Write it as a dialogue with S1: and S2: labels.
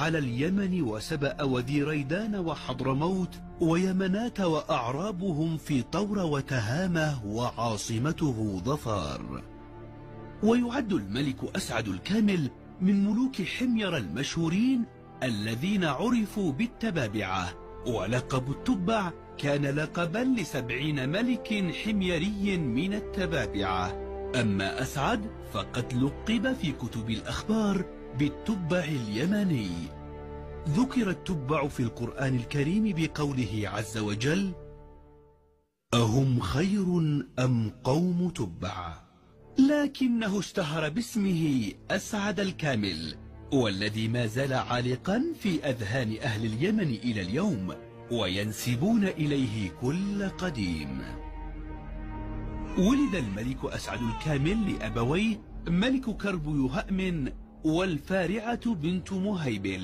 S1: على اليمن وسبأ وذي ريدان وحضرموت ويمنات وأعرابهم في طور وتهامة وعاصمته ظفار. ويعد الملك أسعد الكامل من ملوك حمير المشهورين الذين عرفوا بالتبابعة. ولقب التبع كان لقبا لسبعين ملك حميري من التبابعة. أما أسعد فقد لقب في كتب الأخبار بالتبع اليمني. ذكر التبع في القرآن الكريم بقوله عز وجل أهم خير أم قوم تبع؟ لكنه اشتهر باسمه أسعد الكامل والذي ما زال عالقا في أذهان أهل اليمن إلى اليوم وينسبون إليه كل قديم. ولد الملك أسعد الكامل لأبويه ملك كرب يهأمن والفارعة بنت مهيبل